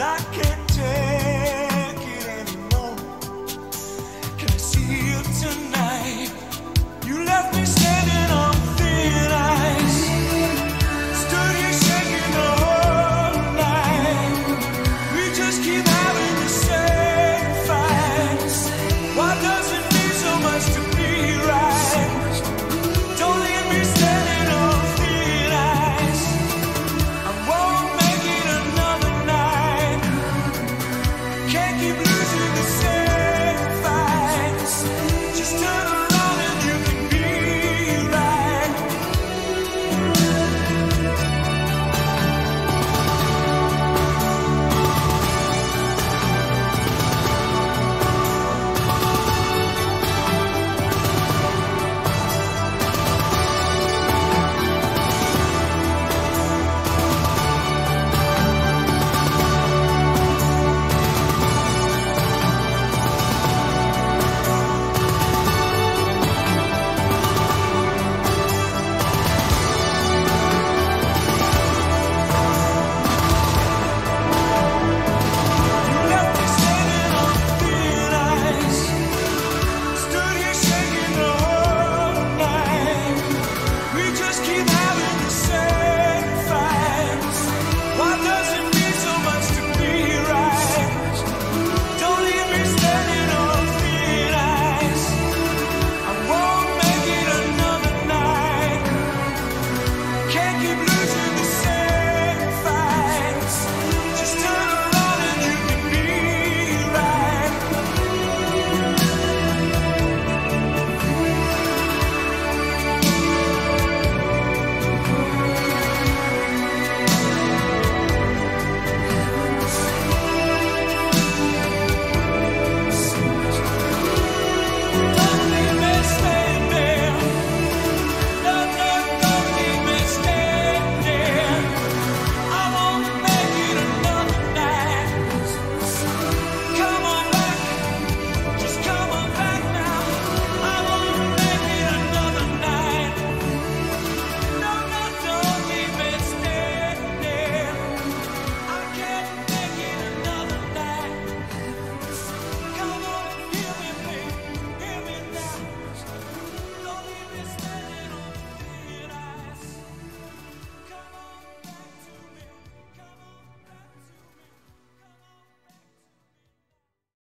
I can't